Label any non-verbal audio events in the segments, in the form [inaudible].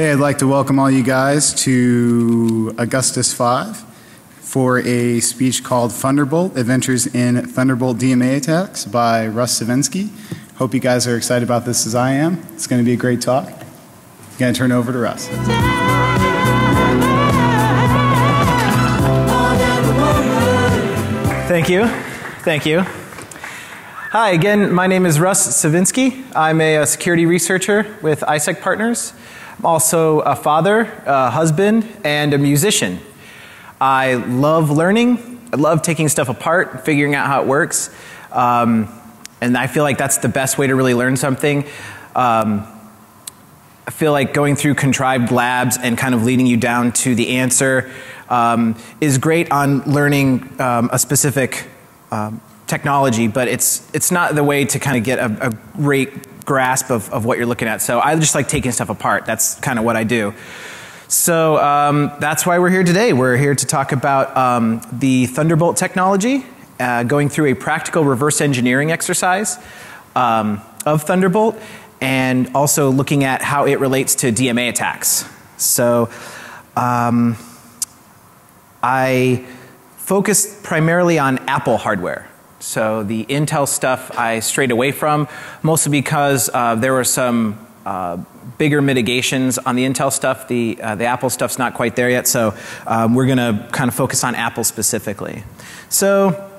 Hey, I'd like to welcome all you guys to Augustus 5 for a speech called Funderbolt Adventures in Thunderbolt DMA Attacks by Russ Sevinsky. Hope you guys are excited about this as I am. It's going to be a great talk. I'm Going to turn over to Russ. Thank you. Thank you. Hi, again, my name is Russ Sevinsky. I'm a security researcher with ISEC Partners. I'm also a father, a husband, and a musician. I love learning. I love taking stuff apart, figuring out how it works. Um, and I feel like that's the best way to really learn something. Um, I feel like going through contrived labs and kind of leading you down to the answer um, is great on learning um, a specific um, technology, but it's, it's not the way to kind of get a, a great grasp of, of what you're looking at. So I just like taking stuff apart. That's kind of what I do. So um, that's why we're here today. We're here to talk about um, the Thunderbolt technology, uh, going through a practical reverse engineering exercise um, of Thunderbolt, and also looking at how it relates to DMA attacks. So um, I focused primarily on Apple hardware. So the Intel stuff I strayed away from, mostly because uh, there were some uh, bigger mitigations on the Intel stuff. The, uh, the Apple stuff's not quite there yet, so um, we're going to kind of focus on Apple specifically. So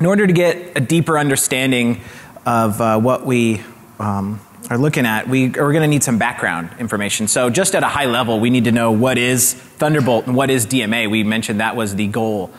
in order to get a deeper understanding of uh, what we um, are looking at, we are going to need some background information. So just at a high level, we need to know what is Thunderbolt and what is DMA. We mentioned that was the goal,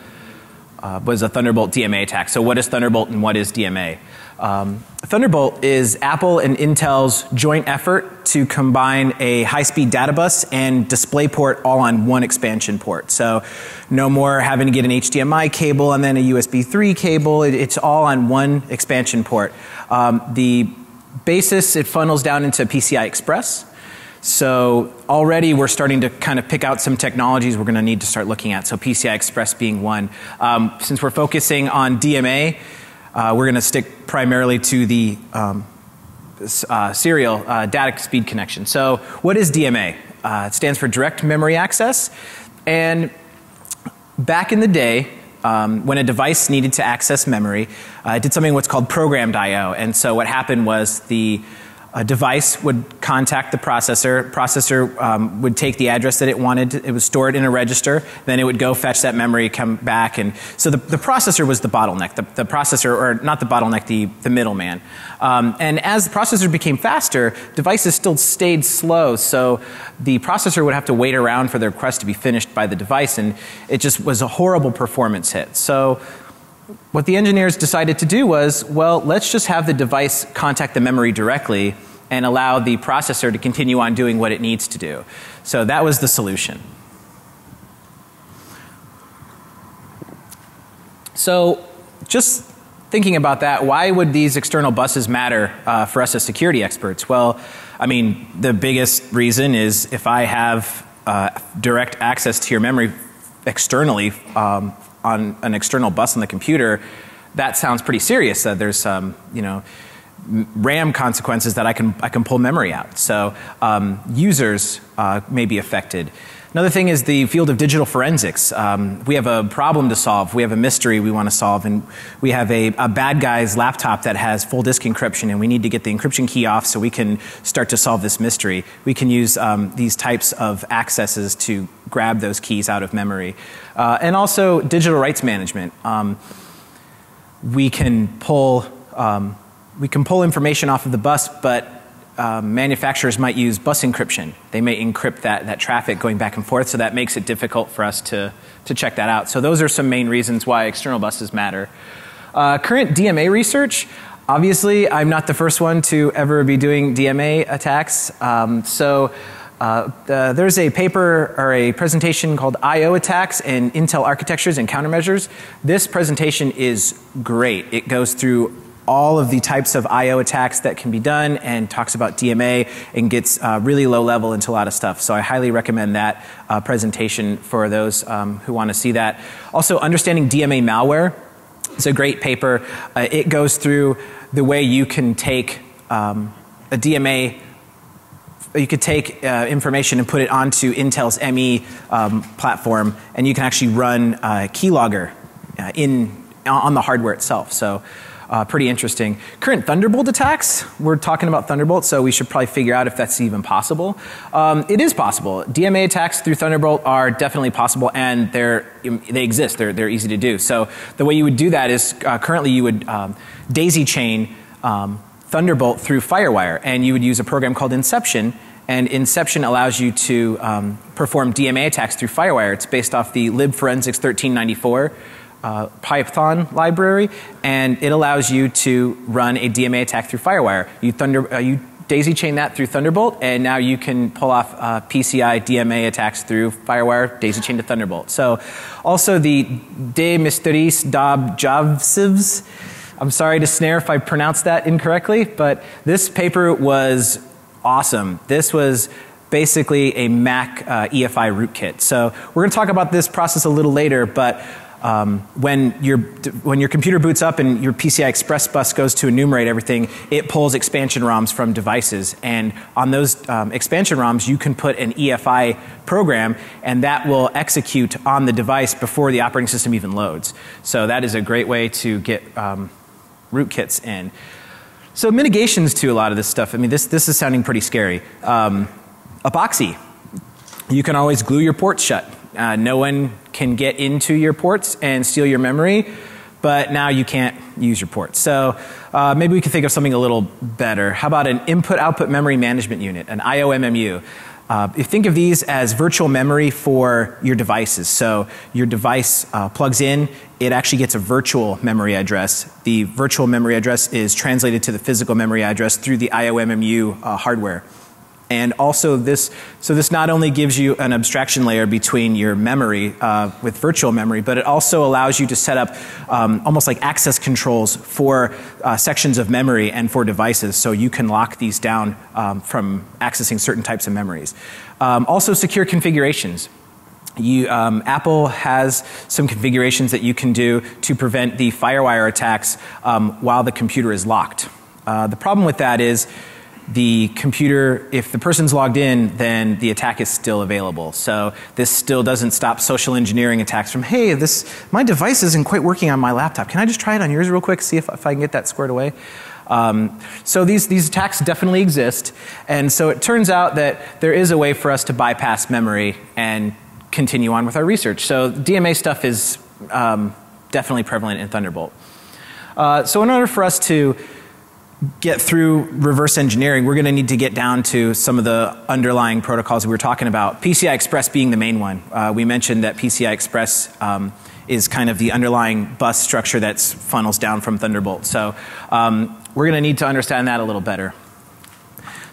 uh, was a Thunderbolt DMA attack. So what is Thunderbolt and what is DMA? Um, Thunderbolt is Apple and Intel's joint effort to combine a high-speed data bus and DisplayPort all on one expansion port. So no more having to get an HDMI cable and then a USB 3 cable. It, it's all on one expansion port. Um, the basis, it funnels down into PCI Express. So already we're starting to kind of pick out some technologies we're going to need to start looking at. So PCI Express being one. Um, since we're focusing on DMA, uh, we're going to stick primarily to the um, uh, serial uh, data speed connection. So what is DMA? Uh, it stands for Direct Memory Access. And back in the day, um, when a device needed to access memory, uh, it did something what's called programmed I.O. And so what happened was the a device would contact the processor. Processor um, would take the address that it wanted. It would store it in a register. Then it would go fetch that memory, come back, and so the, the processor was the bottleneck. The, the processor, or not the bottleneck, the the middleman. Um, and as the processor became faster, devices still stayed slow. So the processor would have to wait around for the request to be finished by the device, and it just was a horrible performance hit. So what the engineers decided to do was, well, let's just have the device contact the memory directly and allow the processor to continue on doing what it needs to do. So that was the solution. So just thinking about that, why would these external buses matter uh, for us as security experts? Well, I mean, the biggest reason is if I have uh, direct access to your memory externally um, on an external bus on the computer, that sounds pretty serious. That there's some, you know, RAM consequences that I can I can pull memory out. So um, users uh, may be affected. Another thing is the field of digital forensics. Um, we have a problem to solve. We have a mystery we want to solve, and we have a, a, bad guy's laptop that has full disk encryption, and we need to get the encryption key off so we can start to solve this mystery. We can use um, these types of accesses to grab those keys out of memory, uh, and also digital rights management. Um, we can pull um, we can pull information off of the bus, but um, manufacturers might use bus encryption. They may encrypt that, that traffic going back and forth, so that makes it difficult for us to, to check that out. So those are some main reasons why external buses matter. Uh, current DMA research, obviously I'm not the first one to ever be doing DMA attacks. Um, so uh, there's a paper or a presentation called I.O. attacks and Intel architectures and countermeasures. This presentation is great. It goes through all of the types of I.O. attacks that can be done and talks about DMA and gets uh, really low level into a lot of stuff. So I highly recommend that uh, presentation for those um, who want to see that. Also, understanding DMA malware. It's a great paper. Uh, it goes through the way you can take um, a DMA you could take uh, information and put it onto Intel's ME um, platform, and you can actually run uh, keylogger uh, in on the hardware itself. So. Uh, pretty interesting. Current Thunderbolt attacks, we're talking about Thunderbolt, so we should probably figure out if that's even possible. Um, it is possible. DMA attacks through Thunderbolt are definitely possible and they're, they exist, they're, they're easy to do. So the way you would do that is uh, currently you would um, daisy chain um, Thunderbolt through Firewire, and you would use a program called Inception. And Inception allows you to um, perform DMA attacks through Firewire. It's based off the libforensics 1394 uh, Python library, and it allows you to run a DMA attack through Firewire. You, thunder, uh, you daisy chain that through Thunderbolt, and now you can pull off uh, PCI DMA attacks through Firewire, daisy chain to Thunderbolt. So, also the De Mysteriis Dom Jobsivs I'm sorry to snare if I pronounced that incorrectly, but this paper was awesome. This was basically a Mac uh, EFI rootkit. So we're going to talk about this process a little later, but um, when, your, when your computer boots up and your PCI Express bus goes to enumerate everything, it pulls expansion ROMs from devices. And on those um, expansion ROMs, you can put an EFI program, and that will execute on the device before the operating system even loads. So that is a great way to get um, rootkits in. So mitigations to a lot of this stuff. I mean, this, this is sounding pretty scary. Um, epoxy. You can always glue your ports shut. Uh, no one can get into your ports and steal your memory, but now you can't use your ports. So uh, maybe we can think of something a little better. How about an input-output memory management unit, an IOMMU? Uh, think of these as virtual memory for your devices. So your device uh, plugs in, it actually gets a virtual memory address. The virtual memory address is translated to the physical memory address through the IOMMU uh, hardware. And also this, so this not only gives you an abstraction layer between your memory uh, with virtual memory, but it also allows you to set up um, almost like access controls for uh, sections of memory and for devices. So you can lock these down um, from accessing certain types of memories. Um, also secure configurations. You, um, Apple has some configurations that you can do to prevent the FireWire attacks um, while the computer is locked. Uh, the problem with that is the computer, if the person's logged in, then the attack is still available. So this still doesn't stop social engineering attacks from, hey, this, my device isn't quite working on my laptop. Can I just try it on yours real quick, see if, if I can get that squared away? Um, so these, these attacks definitely exist. And so it turns out that there is a way for us to bypass memory and continue on with our research. So DMA stuff is um, definitely prevalent in Thunderbolt. Uh, so in order for us to get through reverse engineering, we're going to need to get down to some of the underlying protocols we were talking about. PCI Express being the main one. Uh, we mentioned that PCI Express um, is kind of the underlying bus structure that funnels down from Thunderbolt. So um, we're going to need to understand that a little better.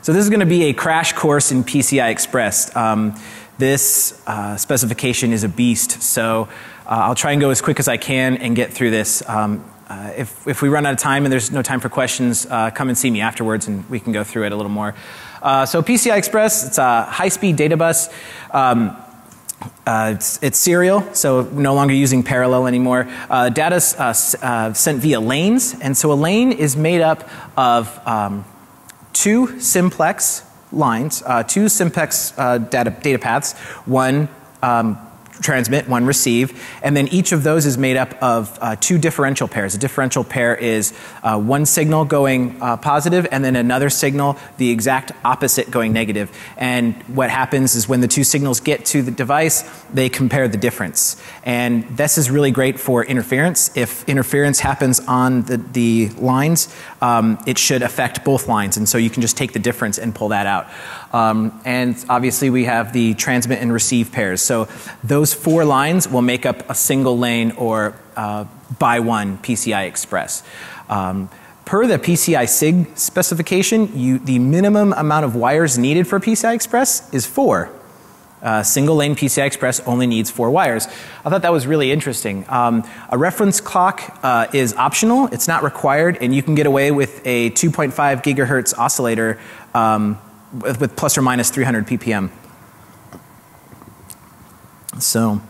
So this is going to be a crash course in PCI Express. Um, this uh, specification is a beast, so uh, I'll try and go as quick as I can and get through this. Um, uh, if, if we run out of time and there's no time for questions, uh, come and see me afterwards and we can go through it a little more. Uh, so PCI Express, it's a high-speed data bus. Um, uh, it's, it's, serial, so no longer using parallel anymore. Uh, data uh, sent via lanes, and so a lane is made up of um, two simplex lines, two simplex data, data paths, one um, transmit, one receive, and then each of those is made up of uh, two differential pairs. A differential pair is uh, one signal going uh, positive and then another signal the exact opposite going negative. And what happens is when the two signals get to the device, they compare the difference. And this is really great for interference. If interference happens on the, the lines, um, it should affect both lines. And so you can just take the difference and pull that out. Um, and obviously we have the transmit and receive pairs. So those four lines will make up a single lane or uh, by one PCI Express. Um, per the PCI SIG specification, you, the minimum amount of wires needed for PCI Express is four. Uh, single lane PCI Express only needs four wires. I thought that was really interesting. Um, a reference clock uh, is optional, it's not required, and you can get away with a 2.5 gigahertz oscillator um, with, with plus or minus 300 ppm. So,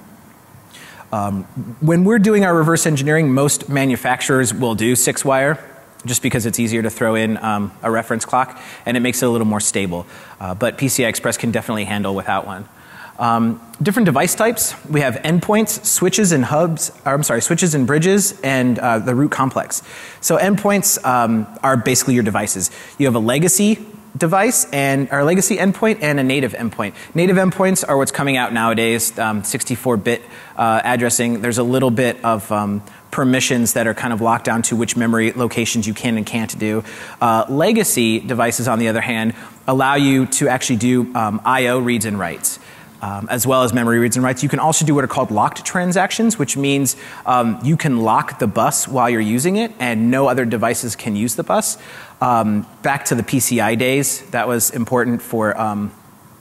um, when we're doing our reverse engineering, most manufacturers will do six wire. just because it's easier to throw in um, a reference clock and it makes it a little more stable. Uh, but PCI Express can definitely handle without one. Um, different device types. We have endpoints, switches and hubs, or I'm sorry, switches and bridges, and uh, the root complex. So endpoints um, are basically your devices. You have a legacy device and our legacy endpoint and a native endpoint. Native endpoints are what's coming out nowadays, 64-bit um, uh, addressing. There's a little bit of um, permissions that are kind of locked down to which memory locations you can and can't do. Uh, legacy devices, on the other hand, allow you to actually do um, I/O reads and writes um, as well as memory reads and writes. You can also do what are called locked transactions, which means um, you can lock the bus while you're using it and no other devices can use the bus. Um, back to the PCI days, that was important for um,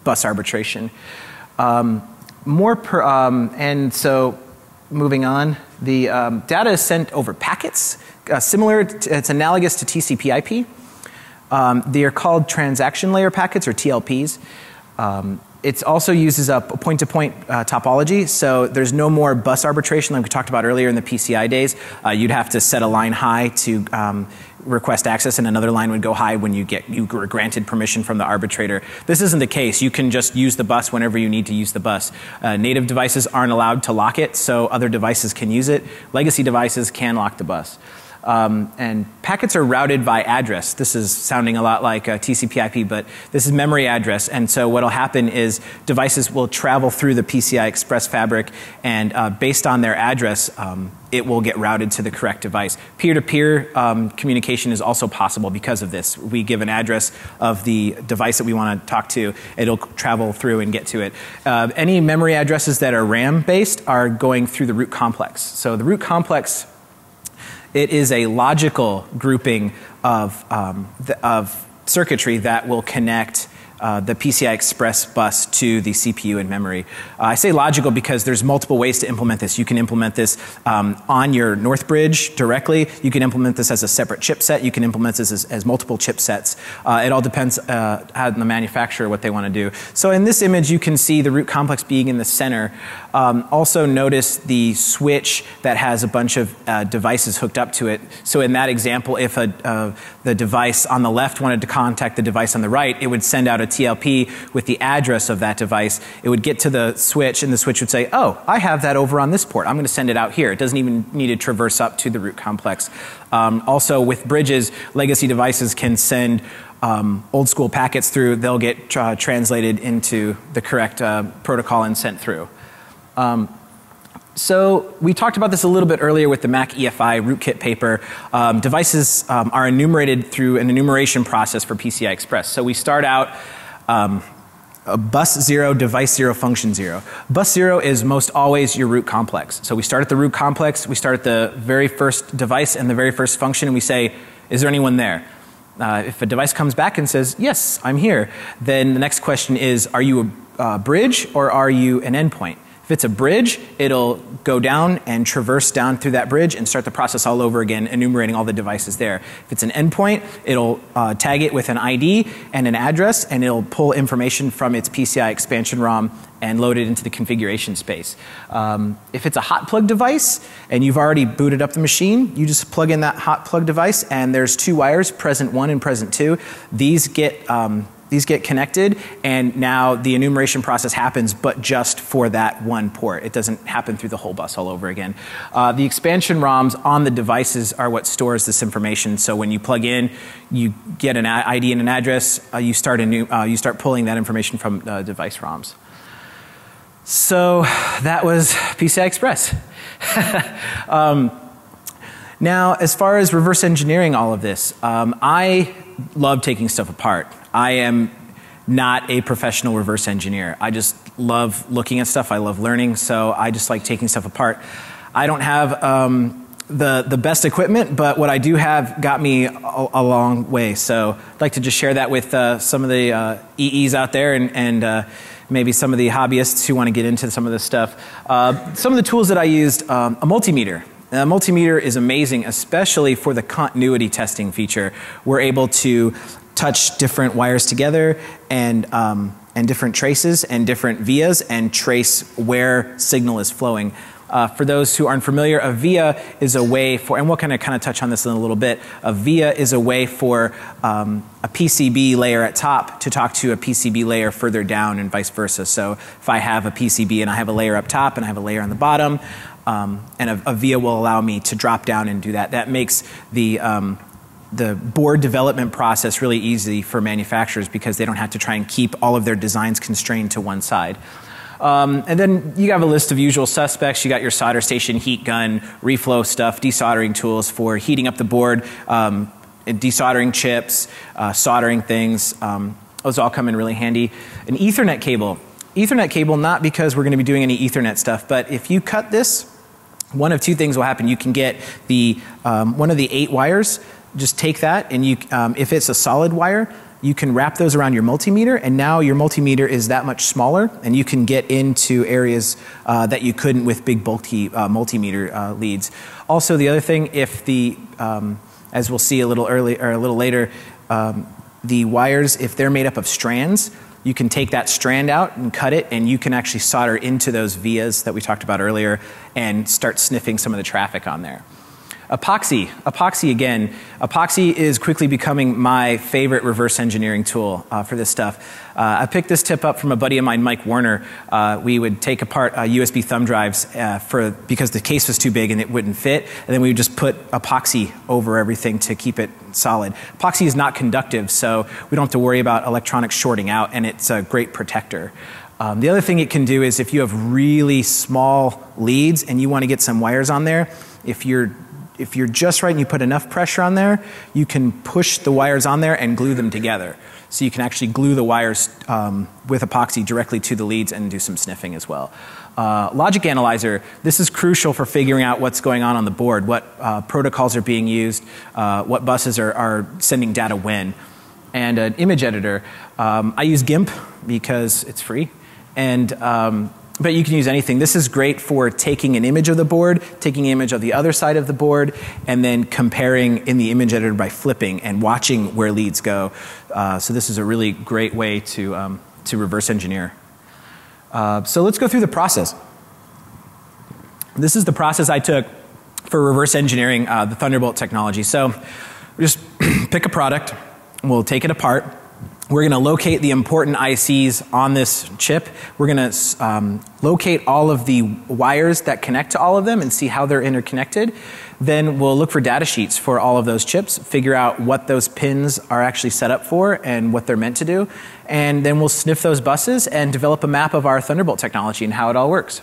bus arbitration. Um, more per, um, and so moving on, the data is sent over packets, uh, similar, to, it's analogous to TCP IP. they are called transaction layer packets or TLPs. Um, it also uses a point-to-point uh, topology, so there's no more bus arbitration like we talked about earlier in the PCI days. Uh, you'd have to set a line high to um, request access, and another line would go high when you get you were granted permission from the arbitrator. This isn't the case. You can just use the bus whenever you need to use the bus. Uh, native devices aren't allowed to lock it, so other devices can use it. Legacy devices can lock the bus. Um, and packets are routed by address. This is sounding a lot like uh, TCP/IP, but this is memory address. And so what will happen is devices will travel through the PCI Express fabric, and uh, based on their address, um, it will get routed to the correct device. Peer-to-peer um, communication is also possible because of this. We give an address of the device that we want to talk to. It'll travel through and get to it. Uh, any memory addresses that are RAM-based are going through the root complex. So the root complex it is a logical grouping of, um, the, of circuitry that will connect uh, the PCI Express bus to the CPU and memory. Uh, I say logical because there's multiple ways to implement this. You can implement this um, on your North Bridge directly. You can implement this as a separate chipset. You can implement this as, as multiple chipsets. Uh, it all depends uh, on the manufacturer what they want to do. So in this image, you can see the root complex being in the center. Um, also notice the switch that has a bunch of uh, devices hooked up to it. So in that example, if a, uh, the device on the left wanted to contact the device on the right, it would send out a TLP with the address of that device. It would get to the switch and the switch would say, oh, I have that over on this port. I'm going to send it out here. It doesn't even need to traverse up to the root complex. Um, also with bridges, legacy devices can send um, old school packets through. They'll get uh, translated into the correct uh, protocol and sent through. Um, so we talked about this a little bit earlier with the Mac EFI rootkit paper. Um, devices um, are enumerated through an enumeration process for PCI Express. So we start out um, bus zero, device zero, function zero. Bus zero is most always your root complex. So we start at the root complex, we start at the very first device and the very first function, and we say, is there anyone there? Uh, if a device comes back and says, yes, I'm here, then the next question is, are you a uh, bridge or are you an endpoint? If it's a bridge, it'll go down and traverse down through that bridge and start the process all over again, enumerating all the devices there. If it's an endpoint, it'll uh, tag it with an ID and an address, and it'll pull information from its PCI expansion ROM and load it into the configuration space. Um, if it's a hot plug device and you've already booted up the machine, you just plug in that hot plug device, and there's two wires, present one and present two. These get um, these get connected and now the enumeration process happens but just for that one port. It doesn't happen through the whole bus all over again. Uh, the expansion ROMs on the devices are what stores this information. So when you plug in, you get an ID and an address, uh, you, start a new, uh, you start pulling that information from device ROMs. So that was PCI Express. [laughs] um, now, as far as reverse engineering all of this, um, I love taking stuff apart. I am not a professional reverse engineer. I just love looking at stuff. I love learning, so I just like taking stuff apart. I don't have um, the the best equipment, but what I do have got me a, a long way. So I'd like to just share that with uh, some of the uh, EEs out there and, and uh, maybe some of the hobbyists who want to get into some of this stuff. Uh, some of the tools that I used: um, a multimeter. A multimeter is amazing, especially for the continuity testing feature. We're able to touch different wires together and, um, and different traces and different vias and trace where signal is flowing. Uh, for those who aren't familiar, a via is a way for, and we'll kind of kind of touch on this in a little bit. A via is a way for um, a PCB layer at top to talk to a PCB layer further down, and vice versa. So if I have a PCB and I have a layer up top and I have a layer on the bottom, um, and a, a, via will allow me to drop down and do that. That makes the um, the board development process really easy for manufacturers because they don't have to try and keep all of their designs constrained to one side. Um, and then you have a list of usual suspects. You got your solder station, heat gun, reflow stuff, desoldering tools for heating up the board, um, desoldering chips, uh, soldering things. Um, those all come in really handy. An Ethernet cable. Ethernet cable, not because we're going to be doing any Ethernet stuff, but if you cut this, one of two things will happen. You can get the um, one of the eight wires. Just take that, and you, um, if it's a solid wire, you can wrap those around your multimeter, and now your multimeter is that much smaller, and you can get into areas uh, that you couldn't with big bulky uh, multimeter uh, leads. Also, the other thing, if the, um, as we'll see a little early or a little later, um, the wires, if they're made up of strands, you can take that strand out and cut it, and you can actually solder into those vias that we talked about earlier and start sniffing some of the traffic on there. Epoxy, epoxy again. Epoxy is quickly becoming my favorite reverse engineering tool uh, for this stuff. Uh, I picked this tip up from a buddy of mine, Mike Werner. Uh, we would take apart USB uh, thumb drives uh, for because the case was too big and it wouldn't fit, and then we would just put epoxy over everything to keep it solid. Epoxy is not conductive, so we don't have to worry about electronics shorting out, and it's a great protector. Um, the other thing it can do is if you have really small leads and you want to get some wires on there, if you're if you're just right and you put enough pressure on there, you can push the wires on there and glue them together. So you can actually glue the wires um, with epoxy directly to the leads and do some sniffing as well. Uh, logic analyzer, this is crucial for figuring out what's going on on the board, what uh, protocols are being used, uh, what buses are, are, sending data when. And an image editor, um, I use GIMP because it's free. And um, but you can use anything. This is great for taking an image of the board, taking an image of the other side of the board, and then comparing in the image editor by flipping and watching where leads go. Uh, so this is a really great way to, um, to reverse engineer. Uh, so let's go through the process. This is the process I took for reverse engineering uh, the Thunderbolt technology. So just [clears throat] pick a product, we'll take it apart, we're going to locate the important ICs on this chip. We're going to um, locate all of the wires that connect to all of them and see how they're interconnected. Then we'll look for data sheets for all of those chips, figure out what those pins are actually set up for and what they're meant to do. And then we'll sniff those buses and develop a map of our Thunderbolt technology and how it all works.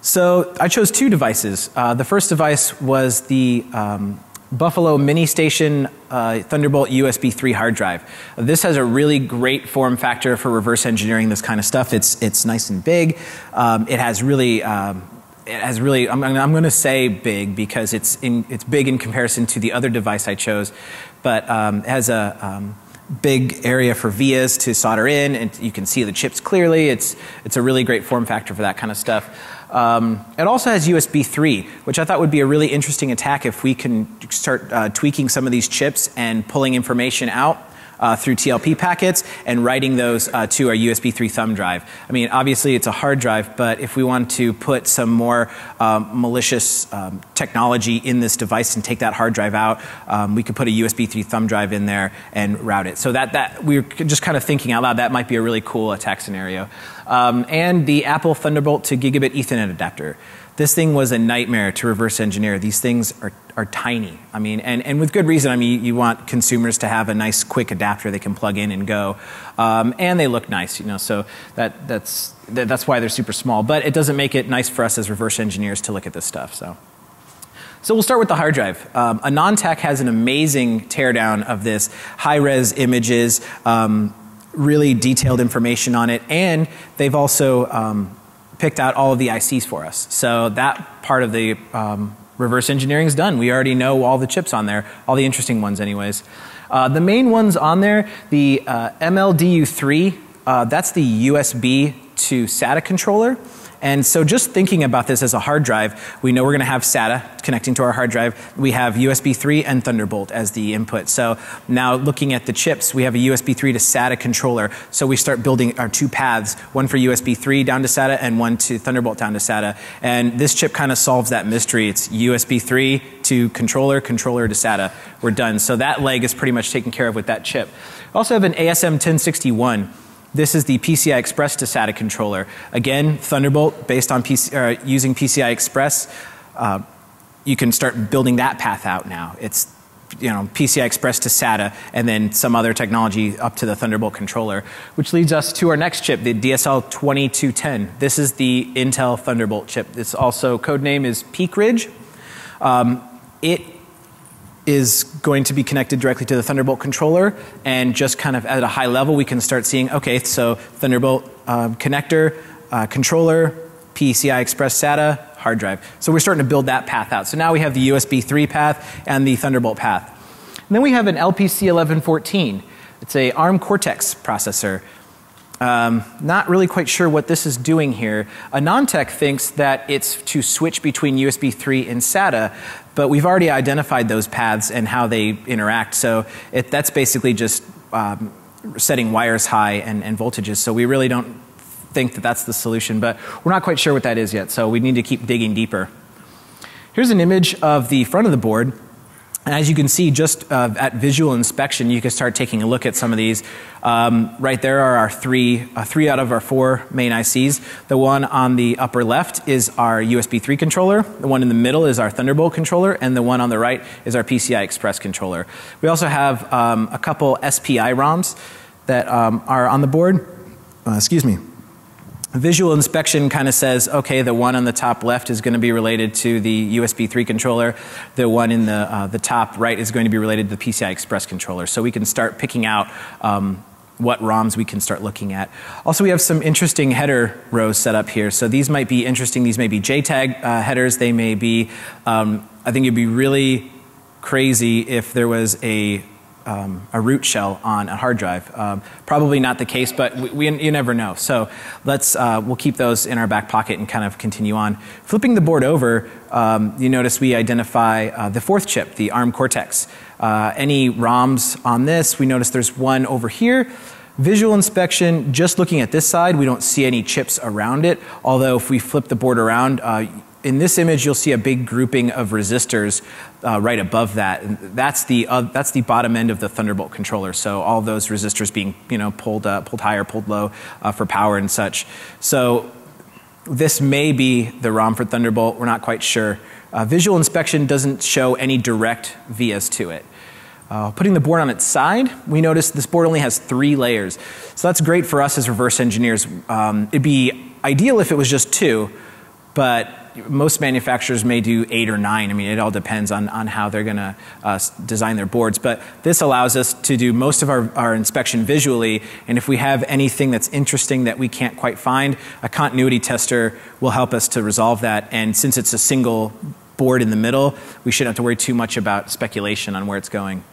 So I chose two devices. Uh, the first device was the um, Buffalo Mini Station uh, Thunderbolt USB 3 hard drive. This has a really great form factor for reverse engineering this kind of stuff. It's, it's nice and big. Um, it has really, um, it has really, I'm, I'm going to say big because it's, in, it's big in comparison to the other device I chose, but um, it has a um, big area for vias to solder in and you can see the chips clearly. It's, it's a really great form factor for that kind of stuff. Um, it also has USB 3, which I thought would be a really interesting attack if we can start uh, tweaking some of these chips and pulling information out uh, through TLP packets and writing those uh, to our USB 3 thumb drive. I mean, obviously it's a hard drive, but if we want to put some more um, malicious um, technology in this device and take that hard drive out, um, we could put a USB 3 thumb drive in there and route it. So that, that we are just kind of thinking out loud, that might be a really cool attack scenario. Um, and the Apple Thunderbolt to gigabit Ethernet adapter. This thing was a nightmare to reverse engineer. These things are, are tiny. I mean, and, and with good reason. I mean, you want consumers to have a nice quick adapter they can plug in and go. Um, and they look nice, you know, so that, that's, that, that's why they're super small. But it doesn't make it nice for us as reverse engineers to look at this stuff, so. So we'll start with the hard drive. Um, AnandTech has an amazing teardown of this, high-res images, um, really detailed information on it, and they've also um, picked out all of the ICs for us. So that part of the um, reverse engineering is done. We already know all the chips on there, all the interesting ones anyways. Uh, the main ones on there, the uh, MLDU3, uh, that's the USB to SATA controller. And so just thinking about this as a hard drive, we know we're going to have SATA connecting to our hard drive. We have USB 3 and Thunderbolt as the input. So now looking at the chips, we have a USB 3 to SATA controller. So we start building our two paths, one for USB 3 down to SATA and one to Thunderbolt down to SATA. And this chip kind of solves that mystery. It's USB 3 to controller, controller to SATA. We're done. So that leg is pretty much taken care of with that chip. Also have an ASM 1061. This is the PCI Express to SATA controller. Again, Thunderbolt based on PC, uh, using PCI Express. Uh, you can start building that path out now. It's you know, PCI Express to SATA, and then some other technology up to the Thunderbolt controller, which leads us to our next chip, the DSL 2210. This is the Intel Thunderbolt chip. This also code name is Peak Ridge. Um, it is going to be connected directly to the Thunderbolt controller and just kind of at a high level we can start seeing, okay, so Thunderbolt uh, connector, uh, controller, PCI Express SATA, hard drive. So we're starting to build that path out. So now we have the USB 3 path and the Thunderbolt path. And then we have an LPC 1114. It's a ARM Cortex processor. Um, not really quite sure what this is doing here. AnandTech thinks that it's to switch between USB 3 and SATA, but we've already identified those paths and how they interact. So it, that's basically just um, setting wires high and, and voltages. So we really don't think that that's the solution, but we're not quite sure what that is yet. So we need to keep digging deeper. Here's an image of the front of the board. And as you can see, just uh, at visual inspection, you can start taking a look at some of these. Um, right there are our three, uh, three out of our four main ICs. The one on the upper left is our USB 3 controller. The one in the middle is our Thunderbolt controller, and the one on the right is our PCI Express controller. We also have um, a couple SPI ROMs that um, are on the board. Uh, excuse me. Visual inspection kind of says, okay, the one on the top left is going to be related to the USB 3 controller. The one in the, uh, the top right is going to be related to the PCI Express controller. So we can start picking out um, what ROMs we can start looking at. Also, we have some interesting header rows set up here. So these might be interesting. These may be JTAG uh, headers. They may be, um, I think it'd be really crazy if there was a um, a root shell on a hard drive. Um, probably not the case, but we, we, you never know. So let's uh, we'll keep those in our back pocket and kind of continue on. Flipping the board over, um, you notice we identify uh, the fourth chip, the ARM Cortex. Uh, any ROMs on this? We notice there's one over here. Visual inspection, just looking at this side, we don't see any chips around it. Although if we flip the board around, uh, in this image, you'll see a big grouping of resistors uh, right above that. And that's the uh, that's the bottom end of the Thunderbolt controller. So all those resistors being you know pulled uh, pulled higher, pulled low uh, for power and such. So this may be the ROM for Thunderbolt. We're not quite sure. Uh, visual inspection doesn't show any direct vias to it. Uh, putting the board on its side, we notice this board only has three layers. So that's great for us as reverse engineers. Um, it'd be ideal if it was just two, but most manufacturers may do eight or nine. I mean, it all depends on, on how they're going to uh, design their boards. But this allows us to do most of our, our inspection visually. And if we have anything that's interesting that we can't quite find, a continuity tester will help us to resolve that. And since it's a single board in the middle, we shouldn't have to worry too much about speculation on where it's going.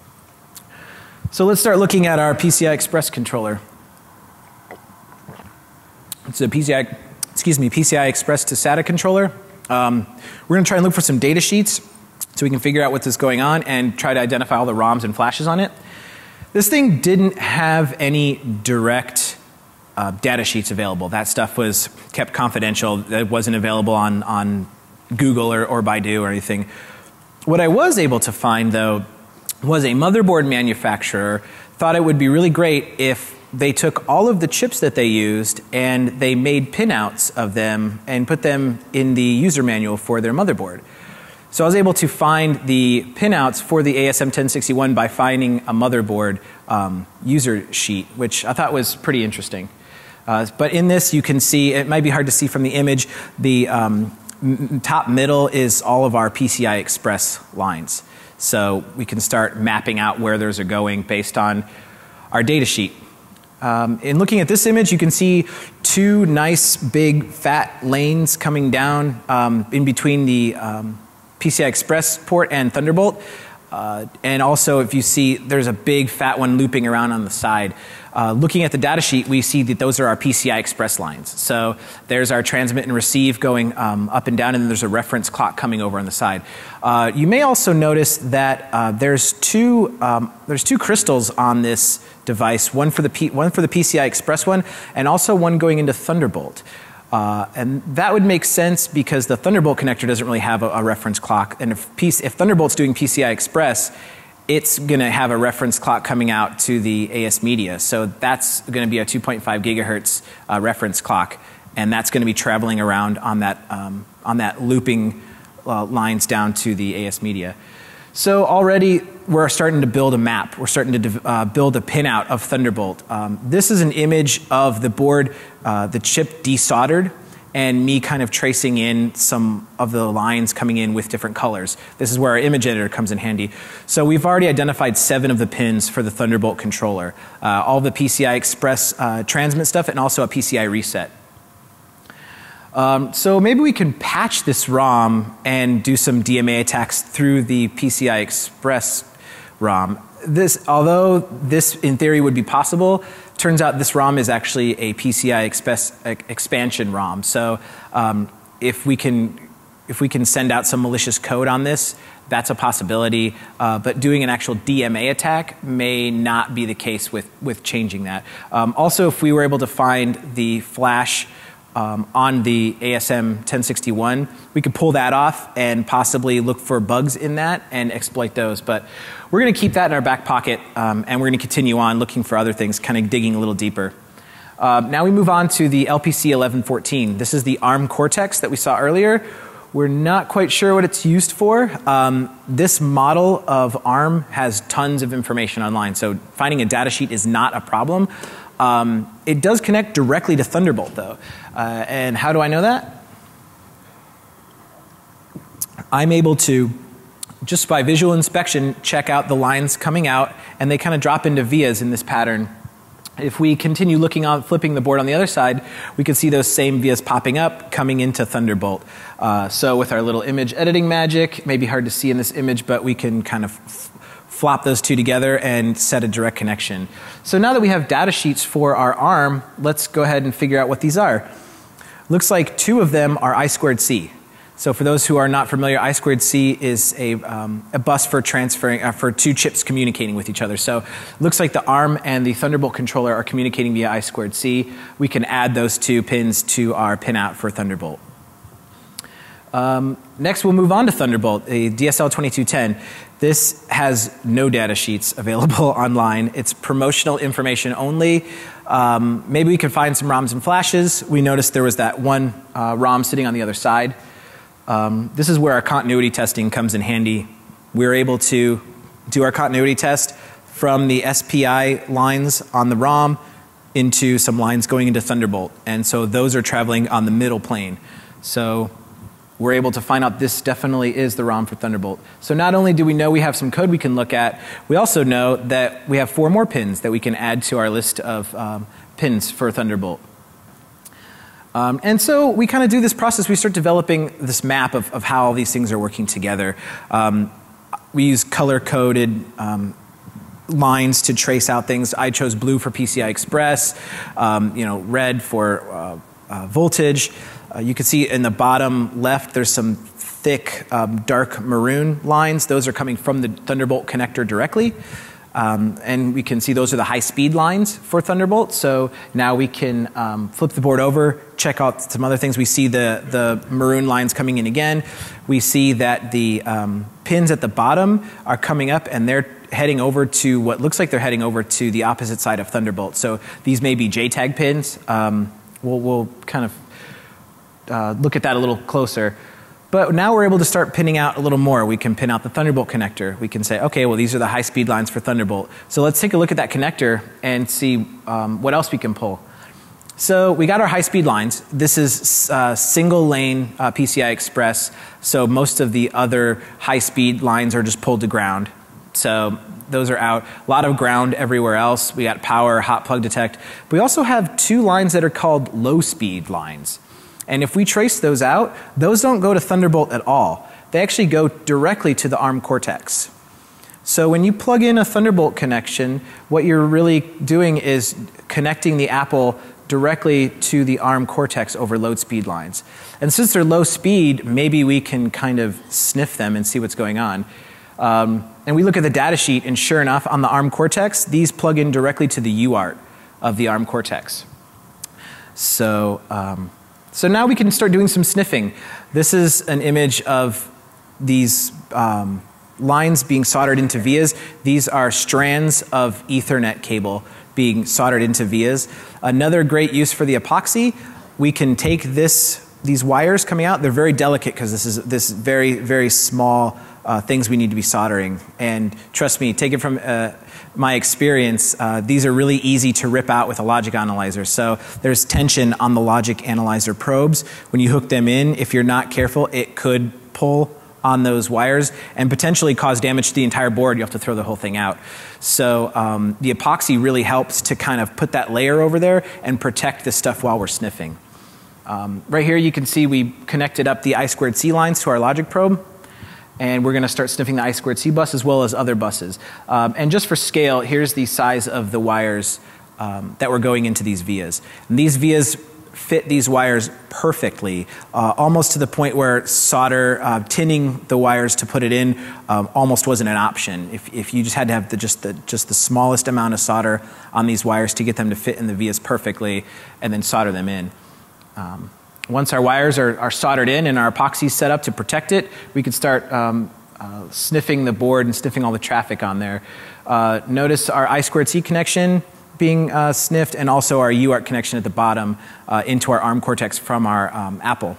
So let's start looking at our PCI Express controller. It's a PCI, excuse me, PCI Express to SATA controller. Um, we're going to try and look for some data sheets so we can figure out what's going on and try to identify all the ROMs and flashes on it. This thing didn't have any direct uh, data sheets available. That stuff was kept confidential. It wasn't available on, on Google or, or Baidu or anything. What I was able to find, though, was a motherboard manufacturer thought it would be really great if they took all of the chips that they used and they made pinouts of them and put them in the user manual for their motherboard. So I was able to find the pinouts for the ASM 1061 by finding a motherboard um, user sheet, which I thought was pretty interesting. Uh, but in this, you can see, it might be hard to see from the image, the um, top middle is all of our PCI Express lines. So we can start mapping out where those are going based on our data sheet. Um, in looking at this image, you can see two nice big fat lanes coming down um, in between the um, PCI Express port and Thunderbolt. Uh, and also, if you see, there's a big fat one looping around on the side. Uh, looking at the data sheet, we see that those are our PCI Express lines. So there's our transmit and receive going um, up and down, and then there's a reference clock coming over on the side. Uh, you may also notice that uh, there's two um, there's two crystals on this device, one for the P, one for the PCI Express one, and also one going into Thunderbolt. Uh, and that would make sense because the Thunderbolt connector doesn't really have a, a reference clock. And if, if Thunderbolt's doing PCI Express, it's going to have a reference clock coming out to the ASMedia. So that's going to be a 2.5 gigahertz uh, reference clock. And that's going to be traveling around on that, um, on that looping uh, lines down to the ASMedia. So already we're starting to build a map. We're starting to uh, build a pinout of Thunderbolt. Um, this is an image of the board, uh, the chip desoldered, and me kind of tracing in some of the lines coming in with different colors. This is where our image editor comes in handy. So we've already identified seven of the pins for the Thunderbolt controller. Uh, all the PCI Express uh, transmit stuff and also a PCI reset. Um, so maybe we can patch this ROM and do some DMA attacks through the PCI Express ROM. This, although this in theory would be possible, turns out this ROM is actually a PCI express, expansion ROM. So um, if we can if we can send out some malicious code on this, that's a possibility. Uh, but doing an actual DMA attack may not be the case with, with changing that. Um, also, if we were able to find the flash um, on the ASM 1061. We could pull that off and possibly look for bugs in that and exploit those. But we're going to keep that in our back pocket um, and we're going to continue on looking for other things, kind of digging a little deeper. Uh, now we move on to the LPC 1114. This is the ARM Cortex that we saw earlier. We're not quite sure what it's used for. Um, this model of ARM has tons of information online, so finding a data sheet is not a problem. Um, it does connect directly to Thunderbolt though. Uh, and how do I know that? I'm able to, just by visual inspection, check out the lines coming out and they kind of drop into vias in this pattern. If we continue looking on, flipping the board on the other side, we can see those same vias popping up, coming into Thunderbolt. Uh, so with our little image editing magic, maybe hard to see in this image, but we can kind of flop those two together and set a direct connection. So now that we have data sheets for our ARM, let's go ahead and figure out what these are. Looks like two of them are I squared C. So for those who are not familiar, I squared C is a, um, a bus for transferring, uh, for two chips communicating with each other. So it looks like the ARM and the Thunderbolt controller are communicating via I squared C. We can add those two pins to our pinout for Thunderbolt. Um, next, we'll move on to Thunderbolt, a DSL 2210. This has no data sheets available [laughs] online. It's promotional information only. Um, maybe we can find some ROMs and flashes. We noticed there was that one uh, ROM sitting on the other side. Um, this is where our continuity testing comes in handy. We're able to do our continuity test from the SPI lines on the ROM into some lines going into Thunderbolt. And so those are traveling on the middle plane. So we're able to find out this definitely is the ROM for Thunderbolt. So not only do we know we have some code we can look at, we also know that we have four more pins that we can add to our list of um, pins for Thunderbolt. Um, and so we kind of do this process. We start developing this map of, of how all these things are working together. Um, we use color coded um, lines to trace out things. I chose blue for PCI Express, um, you know, red for uh, uh, voltage. Uh, you can see in the bottom left there's some thick um, dark maroon lines. Those are coming from the Thunderbolt connector directly. Um, and we can see those are the high speed lines for Thunderbolt. So now we can um, flip the board over, check out some other things. We see the, the maroon lines coming in again. We see that the um, pins at the bottom are coming up and they're heading over to what looks like they're heading over to the opposite side of Thunderbolt. So these may be JTAG pins. Um, we'll, we'll kind of uh, look at that a little closer. But now we're able to start pinning out a little more. We can pin out the Thunderbolt connector. We can say, okay, well, these are the high speed lines for Thunderbolt. So let's take a look at that connector and see um, what else we can pull. So we got our high speed lines. This is uh, single lane uh, PCI Express. So most of the other high speed lines are just pulled to ground. So those are out. A lot of ground everywhere else. We got power, hot plug detect. We also have two lines that are called low speed lines. And if we trace those out, those don't go to Thunderbolt at all. They actually go directly to the ARM Cortex. So when you plug in a Thunderbolt connection, what you're really doing is connecting the Apple directly to the ARM Cortex over low speed lines. And since they're low speed, maybe we can kind of sniff them and see what's going on. Um, and we look at the data sheet, and sure enough, on the ARM Cortex, these plug in directly to the UART of the ARM Cortex. So, um, so now we can start doing some sniffing. This is an image of these um, lines being soldered into vias. These are strands of Ethernet cable being soldered into vias. Another great use for the epoxy, we can take this, these wires coming out, they're very delicate because this is this very, very small uh, things we need to be soldering. And trust me, take it from uh, my experience, uh, these are really easy to rip out with a logic analyzer. So there's tension on the logic analyzer probes. When you hook them in, if you're not careful, it could pull on those wires and potentially cause damage to the entire board. You have to throw the whole thing out. So um, the epoxy really helps to kind of put that layer over there and protect the stuff while we're sniffing. Um, right here you can see we connected up the I squared C lines to our logic probe and we're going to start sniffing the I squared C bus as well as other buses. Um, and just for scale, here's the size of the wires um, that were going into these vias. And these vias fit these wires perfectly, uh, almost to the point where solder, uh, tinning the wires to put it in um, almost wasn't an option. If, if you just had to have the, just, the, just the smallest amount of solder on these wires to get them to fit in the vias perfectly and then solder them in. Um, once our wires are, are, soldered in and our epoxy set up to protect it, we can start um, uh, sniffing the board and sniffing all the traffic on there. Uh, notice our I squared C connection being uh, sniffed and also our UART connection at the bottom uh, into our ARM Cortex from our um, Apple.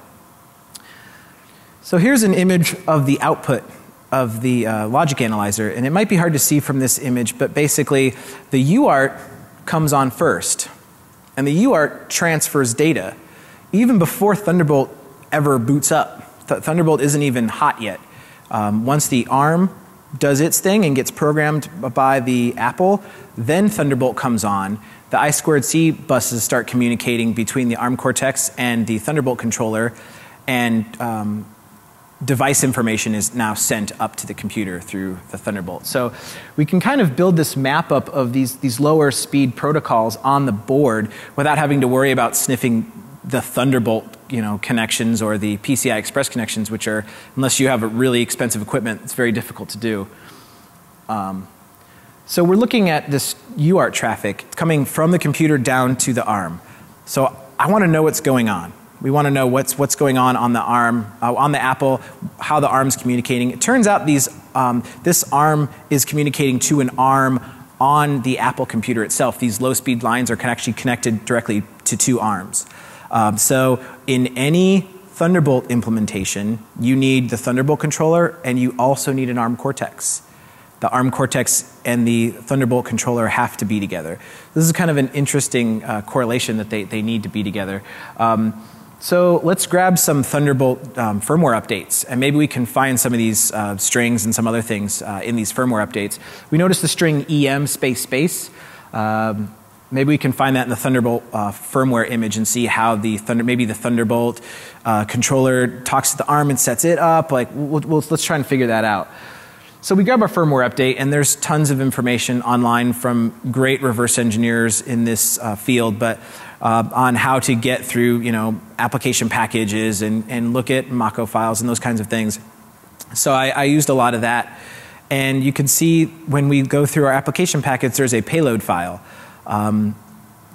So here's an image of the output of the uh, logic analyzer and it might be hard to see from this image but basically the UART comes on first and the UART transfers data even before Thunderbolt ever boots up. Th Thunderbolt isn't even hot yet. Um, once the ARM does its thing and gets programmed by the Apple, then Thunderbolt comes on. The I squared C buses start communicating between the ARM Cortex and the Thunderbolt controller, and um, device information is now sent up to the computer through the Thunderbolt. So we can kind of build this map up of these, these lower speed protocols on the board without having to worry about sniffing the Thunderbolt you know, connections or the PCI Express connections, which are, unless you have a really expensive equipment, it's very difficult to do. Um, so we're looking at this UART traffic coming from the computer down to the ARM. So I want to know what's going on. We want to know what's, what's going on on the ARM, uh, on the Apple, how the ARM's communicating. It turns out these, um, this ARM is communicating to an ARM on the Apple computer itself. These low speed lines are actually connected directly to two ARMs. Um, so in any Thunderbolt implementation, you need the Thunderbolt controller and you also need an ARM Cortex. The ARM Cortex and the Thunderbolt controller have to be together. This is kind of an interesting uh, correlation that they, they need to be together. Um, so let's grab some Thunderbolt um, firmware updates and maybe we can find some of these uh, strings and some other things uh, in these firmware updates. We notice the string EM space space. Um, maybe we can find that in the Thunderbolt uh, firmware image and see how the Thunder, maybe the Thunderbolt uh, controller talks to the ARM and sets it up. Like, we'll, we'll, let's try and figure that out. So we grab our firmware update, and there's tons of information online from great reverse engineers in this uh, field, but uh, on how to get through, you know, application packages and, and look at Mach-O files and those kinds of things. So I, I used a lot of that. And you can see when we go through our application packets, there's a payload file. Um,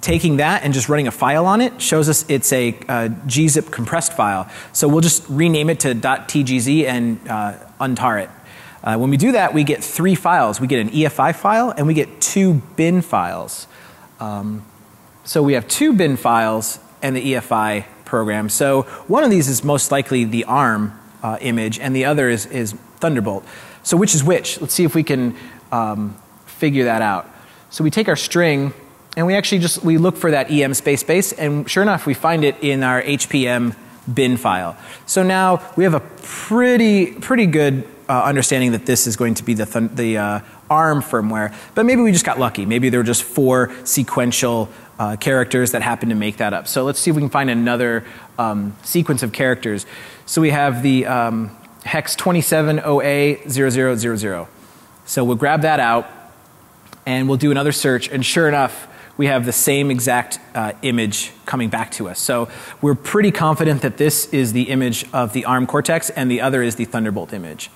taking that and just running a file on it shows us it's a, a gzip compressed file. So we'll just rename it to .tgz and uh, untar it. Uh, when we do that, we get three files. We get an EFI file and we get two bin files. Um, so we have two bin files and the EFI program. So one of these is most likely the ARM uh, image and the other is, is Thunderbolt. So which is which? Let's see if we can um, figure that out. So we take our string and we actually just we look for that em space space and sure enough we find it in our hpm bin file. So now we have a pretty pretty good uh, understanding that this is going to be the the uh, ARM firmware, but maybe we just got lucky. Maybe there were just four sequential uh, characters that happened to make that up. So let's see if we can find another um, sequence of characters. So we have the um, hex 27OA0000. So we'll grab that out and we'll do another search, and sure enough, we have the same exact uh, image coming back to us. So we're pretty confident that this is the image of the ARM Cortex and the other is the Thunderbolt image.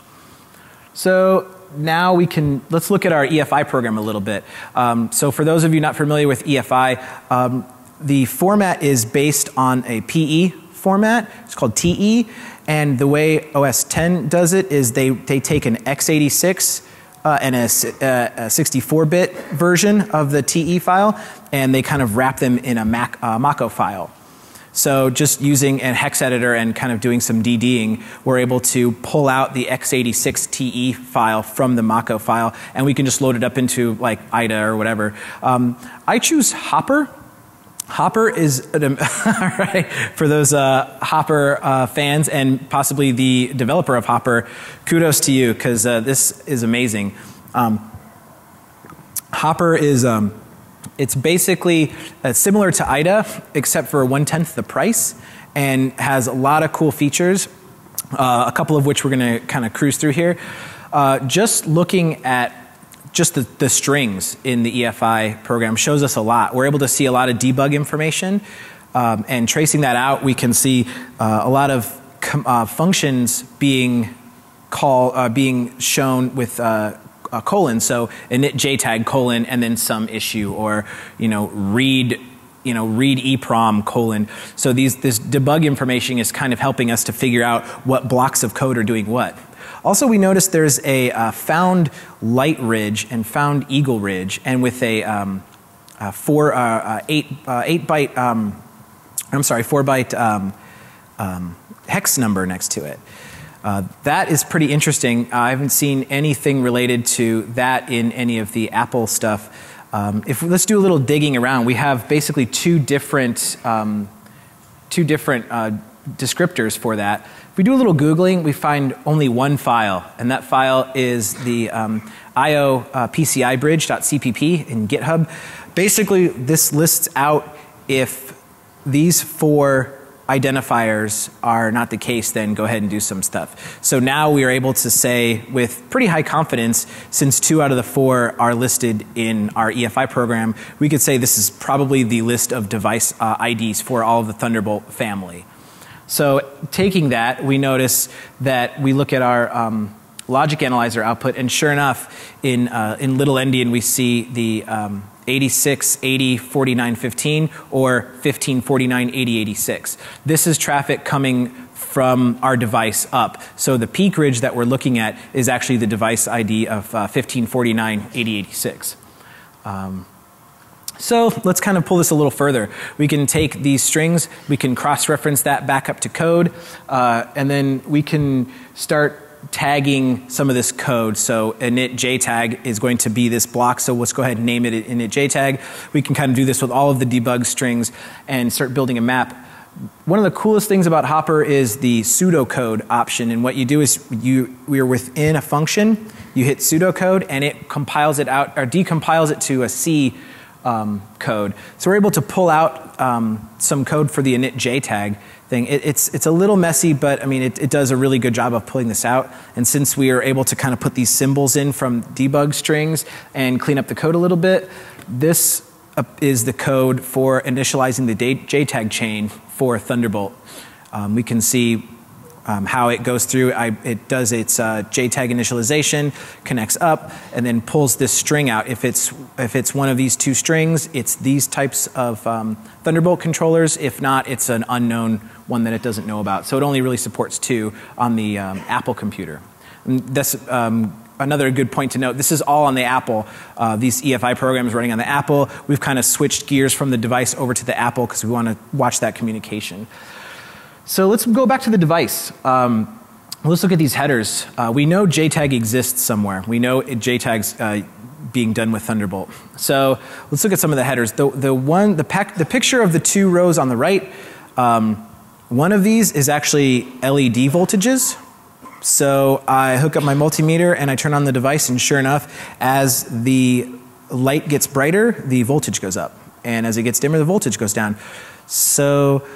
So now we can, let's look at our EFI program a little bit. Um, so for those of you not familiar with EFI, um, the format is based on a PE format. It's called TE. And the way OS 10 does it is they, they take an x86 uh, and a, 64-bit uh, version of the TE file, and they kind of wrap them in a Mac, uh, Mako file. So just using a hex editor and kind of doing some DDing, we're able to pull out the x86 TE file from the Mako file, and we can just load it up into like IDA or whatever. Um, I choose Hopper. Hopper is, [laughs] right, for those uh, Hopper uh, fans and possibly the developer of Hopper, kudos to you because uh, this is amazing. Um, Hopper is um, it's basically uh, similar to IDA, except for one tenth the price, and has a lot of cool features. Uh, a couple of which we're going to kind of cruise through here. Uh, just looking at just the, the, strings in the EFI program shows us a lot. We're able to see a lot of debug information, um, and tracing that out, we can see uh, a lot of uh, functions being call uh, being shown with uh, uh, colon, so init JTAG colon and then some issue, or you know read you know read EPROM colon. So these this debug information is kind of helping us to figure out what blocks of code are doing what. Also, we noticed there's a uh, found light ridge and found eagle ridge, and with a, um, a four, uh, uh eight, uh, eight byte, um, I'm sorry, four byte um, um hex number next to it. Uh, that is pretty interesting. I haven't seen anything related to that in any of the Apple stuff. Um, if let's do a little digging around, we have basically two different um, two different uh, descriptors for that. If we do a little googling, we find only one file, and that file is the um, IO uh, PCI bridge.cpp in GitHub. Basically, this lists out if these four identifiers are not the case, then go ahead and do some stuff. So now we are able to say with pretty high confidence, since two out of the four are listed in our EFI program, we could say this is probably the list of device uh, IDs for all of the Thunderbolt family. So taking that, we notice that we look at our um, logic analyzer output, and sure enough, in, uh, in Little Endian, we see the um, 86, 80, 49, 15, or 15, 49, 80, 86. This is traffic coming from our device up. So the peak ridge that we're looking at is actually the device ID of uh, 15, 49, 80, 86. Um, so let's kind of pull this a little further. We can take these strings, we can cross reference that back up to code, uh, and then we can start tagging some of this code. So init JTAG is going to be this block, so let's go ahead and name it init JTAG. We can kind of do this with all of the debug strings and start building a map. One of the coolest things about Hopper is the pseudocode option, and what you do is you we are within a function, you hit pseudocode, and it compiles it out or decompiles it to a C um, code. So we're able to pull out um, some code for the init JTAG thing. It, it's, it's a little messy, but I mean, it, it does a really good job of pulling this out. And since we are able to kind of put these symbols in from debug strings and clean up the code a little bit, this is the code for initializing the JTAG chain for Thunderbolt. Um, we can see um, how it goes through. I, it does its uh, JTAG initialization, connects up, and then pulls this string out. If it's, if it's one of these two strings, it's these types of um, Thunderbolt controllers. If not, it's an unknown one that it doesn't know about. So it only really supports two on the um, Apple computer. And that's um, another good point to note. This is all on the Apple. Uh, these EFI programs running on the Apple. We've kind of switched gears from the device over to the Apple because we want to watch that communication. So let's go back to the device. Um, let's look at these headers. Uh, we know JTAG exists somewhere. We know JTAG's uh, being done with Thunderbolt. So let's look at some of the headers. The, the, one, the, pack, the picture of the two rows on the right, um, one of these is actually LED voltages. So I hook up my multimeter and I turn on the device, and sure enough, as the light gets brighter, the voltage goes up. And as it gets dimmer, the voltage goes down. So,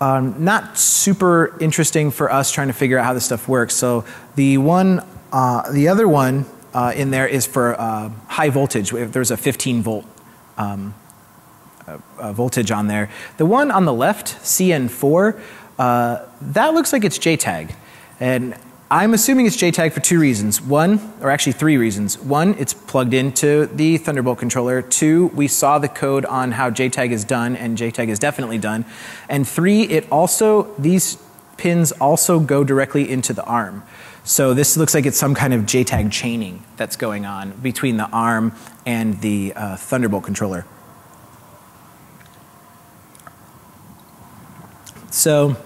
um, not super interesting for us trying to figure out how this stuff works. So, the one, uh, the other one uh, in there is for uh, high voltage. There's a 15 volt um, voltage on there. The one on the left, CN4, uh, that looks like it's JTAG. And I'm assuming it's JTAG for two reasons. One, or actually three reasons. One, it's plugged into the Thunderbolt controller. Two, we saw the code on how JTAG is done, and JTAG is definitely done. And three, it also, these pins also go directly into the ARM. So this looks like it's some kind of JTAG chaining that's going on between the ARM and the uh, Thunderbolt controller. So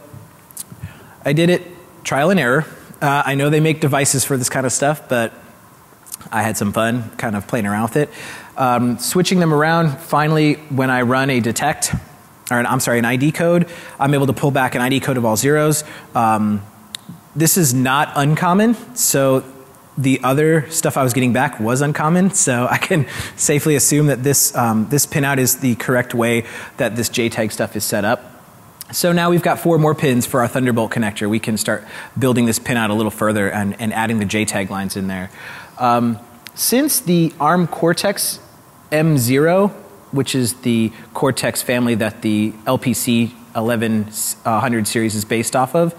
I did it trial and error. Uh, I know they make devices for this kind of stuff, but I had some fun kind of playing around with it. Um, switching them around, finally, when I run a detect, or an, I'm sorry, an ID code, I'm able to pull back an ID code of all zeros. Um, this is not uncommon, so the other stuff I was getting back was uncommon, so [laughs] I can safely assume that this, um, this pinout is the correct way that this JTAG stuff is set up. So now we've got four more pins for our Thunderbolt connector. We can start building this pin out a little further and, and adding the JTAG lines in there. Um, since the ARM Cortex M0, which is the Cortex family that the LPC 1100 series is based off of,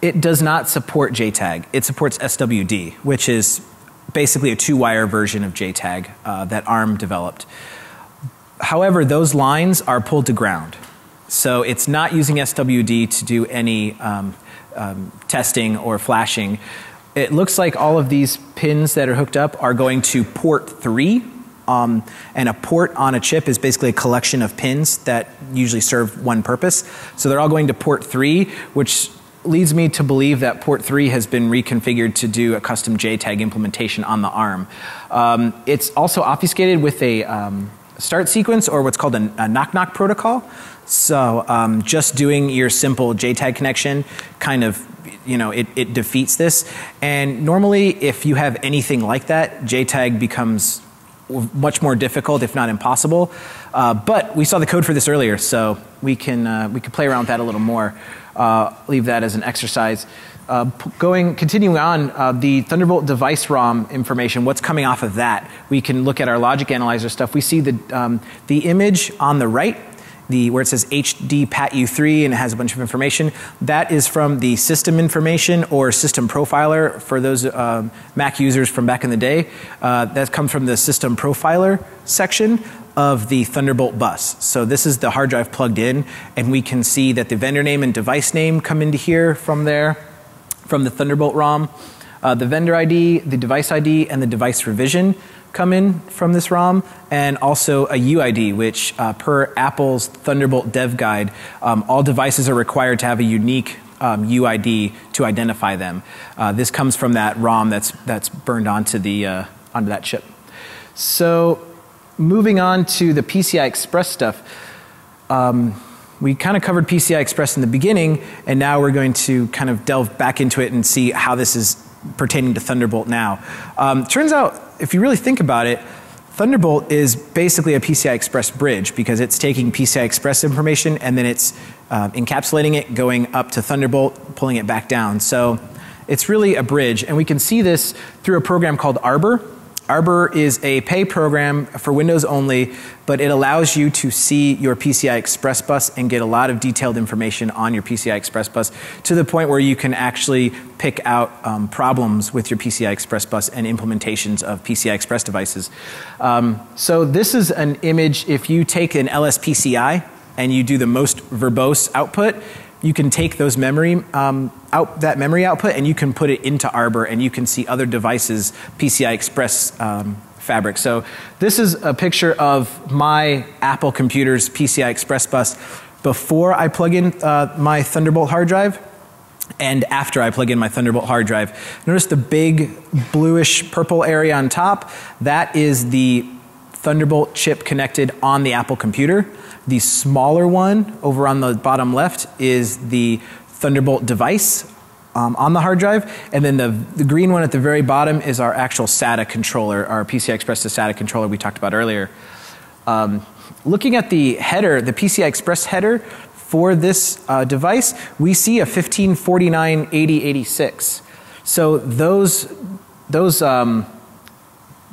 it does not support JTAG. It supports SWD, which is basically a two-wire version of JTAG uh, that ARM developed. However, those lines are pulled to ground. So it's not using SWD to do any um, um, testing or flashing. It looks like all of these pins that are hooked up are going to port 3. Um, and a port on a chip is basically a collection of pins that usually serve one purpose. So they're all going to port 3, which leads me to believe that port 3 has been reconfigured to do a custom JTAG implementation on the ARM. Um, it's also obfuscated with a um, start sequence or what's called a, a knock knock protocol. So um, just doing your simple JTAG connection kind of, you know, it, it defeats this. And normally if you have anything like that, JTAG becomes much more difficult, if not impossible. Uh, but we saw the code for this earlier, so we can, uh, we can play around with that a little more. Uh, leave that as an exercise. Uh, going, continuing on, uh, the Thunderbolt device ROM information, what's coming off of that? We can look at our logic analyzer stuff. We see the, um, the image on the right the where it says HD PATU3 and it has a bunch of information. That is from the system information or system profiler for those um, Mac users from back in the day. Uh, that comes from the system profiler section of the Thunderbolt bus. So this is the hard drive plugged in and we can see that the vendor name and device name come into here from there, from the Thunderbolt ROM. Uh, the vendor ID, the device ID, and the device revision come in from this ROM, and also a UID, which uh, per Apple's Thunderbolt Dev Guide, um, all devices are required to have a unique um, UID to identify them. Uh, this comes from that ROM that's, that's burned onto, the, uh, onto that chip. So moving on to the PCI Express stuff. Um, we kind of covered PCI Express in the beginning, and now we're going to kind of delve back into it and see how this is pertaining to Thunderbolt now. Um, turns out, if you really think about it, Thunderbolt is basically a PCI Express bridge because it's taking PCI Express information and then it's uh, encapsulating it, going up to Thunderbolt, pulling it back down. So it's really a bridge, and we can see this through a program called Arbor. Arbor is a pay program for Windows only, but it allows you to see your PCI Express bus and get a lot of detailed information on your PCI Express bus to the point where you can actually pick out um, problems with your PCI Express bus and implementations of PCI Express devices. Um, so this is an image, if you take an LSPCI and you do the most verbose output, you can take those memory um, out that memory output and you can put it into Arbor and you can see other devices PCI Express um, fabric. So this is a picture of my Apple computer's PCI Express bus before I plug in uh, my Thunderbolt hard drive and after I plug in my Thunderbolt hard drive. Notice the big bluish purple area on top. That is the Thunderbolt chip connected on the Apple computer. The smaller one over on the bottom left is the Thunderbolt device um, on the hard drive. And then the, the green one at the very bottom is our actual SATA controller, our PCI Express to SATA controller we talked about earlier. Um, looking at the header, the PCI Express header for this uh, device, we see a 1549 8086. So those, those um,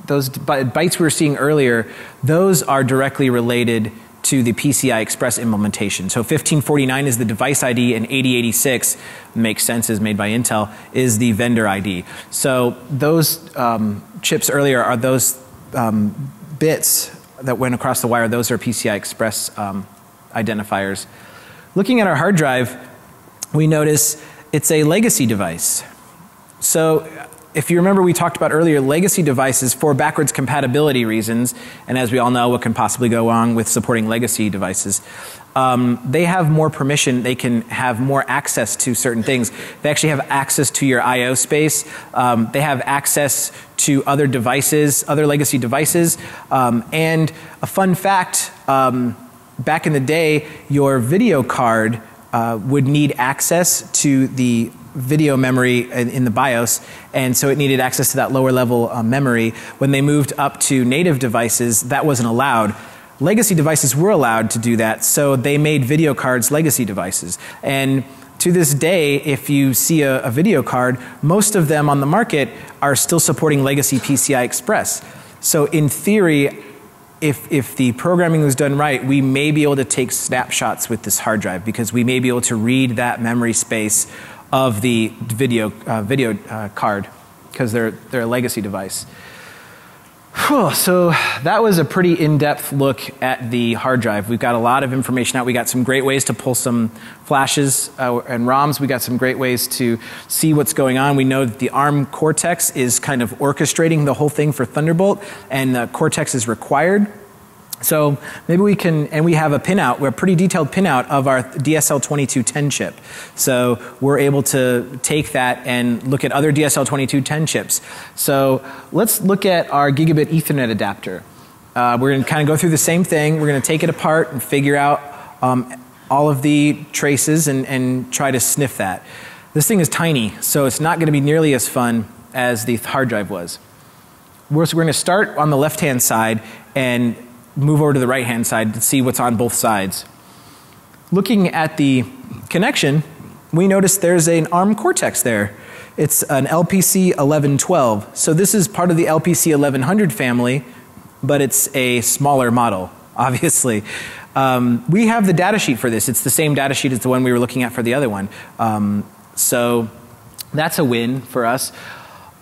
those bytes we were seeing earlier, those are directly related to the PCI Express implementation. So 1549 is the device ID and 8086 makes sense is made by Intel is the vendor ID. So those um, chips earlier are those um, bits that went across the wire. Those are PCI Express um, identifiers. Looking at our hard drive, we notice it's a legacy device. So if you remember we talked about earlier legacy devices for backwards compatibility reasons, and as we all know what can possibly go wrong with supporting legacy devices, um, they have more permission, they can have more access to certain things. They actually have access to your I.O. space, um, they have access to other devices, other legacy devices, um, and a fun fact, um, back in the day, your video card uh, would need access to the video memory in, the BIOS, and so it needed access to that lower level uh, memory. When they moved up to native devices, that wasn't allowed. Legacy devices were allowed to do that, so they made video cards legacy devices. And to this day, if you see a, a video card, most of them on the market are still supporting legacy PCI Express. So in theory, if, if the programming was done right, we may be able to take snapshots with this hard drive because we may be able to read that memory space of the video, uh, video uh, card because they're, they're a legacy device. So that was a pretty in-depth look at the hard drive. We've got a lot of information out. We got some great ways to pull some flashes uh, and ROMs. We got some great ways to see what's going on. We know that the ARM Cortex is kind of orchestrating the whole thing for Thunderbolt, and the Cortex is required. So maybe we can, and we have a pinout, we're a pretty detailed pinout of our DSL2210 chip. So we're able to take that and look at other DSL2210 chips. So let's look at our gigabit Ethernet adapter. Uh, we're going to kind of go through the same thing. We're going to take it apart and figure out um, all of the traces and, and try to sniff that. This thing is tiny, so it's not going to be nearly as fun as the hard drive was. We're, we're going to start on the left hand side and move over to the right hand side to see what's on both sides. Looking at the connection, we notice there's an ARM Cortex there. It's an LPC 1112. So this is part of the LPC 1100 family, but it's a smaller model, [laughs] obviously. Um, we have the data sheet for this. It's the same data sheet as the one we were looking at for the other one. Um, so that's a win for us.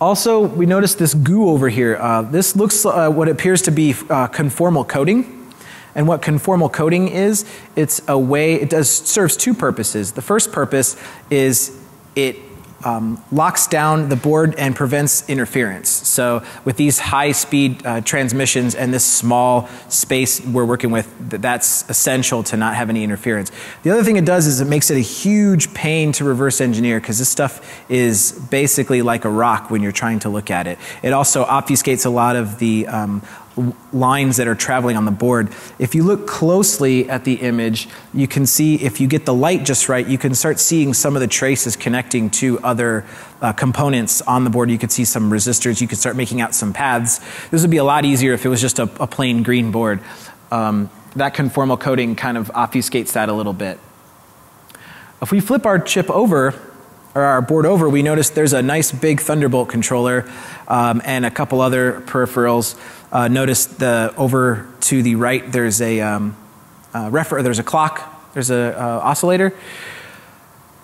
Also, we notice this goo over here. Uh, this looks uh, what appears to be uh, conformal coding. And what conformal coding is, it's a way, it does serves two purposes. The first purpose is it um, locks down the board and prevents interference. So with these high speed uh, transmissions and this small space we're working with, that's essential to not have any interference. The other thing it does is it makes it a huge pain to reverse engineer because this stuff is basically like a rock when you're trying to look at it. It also obfuscates a lot of the um, lines that are traveling on the board. If you look closely at the image, you can see if you get the light just right, you can start seeing some of the traces connecting to other uh, components on the board. You could see some resistors, you could start making out some paths. This would be a lot easier if it was just a, a plain green board. Um, that conformal coding kind of obfuscates that a little bit. If we flip our chip over, or our board over, we notice there's a nice big Thunderbolt controller um, and a couple other peripherals. Uh, notice the over to the right, there's a um, uh, refer, there's a clock, there's a uh, oscillator.